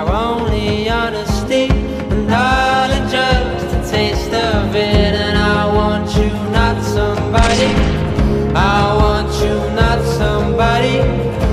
our only honesty and all it just a taste of it and I want you not somebody. I want you not somebody.